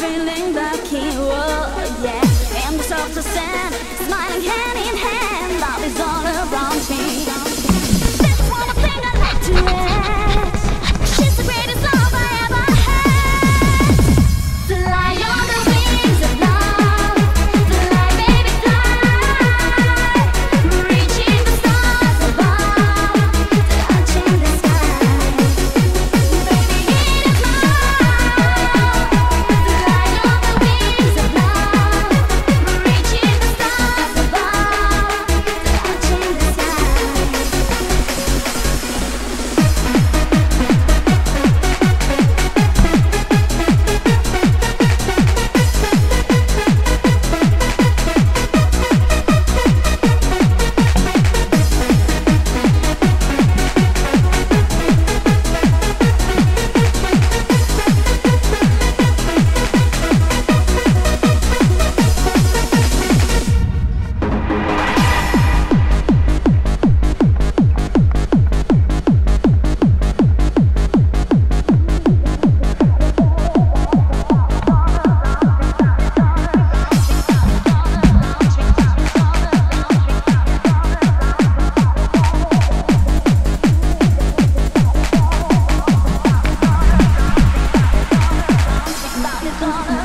feeling the key, oh yeah. And we the to stand, smiling hand in hand, love is all around me.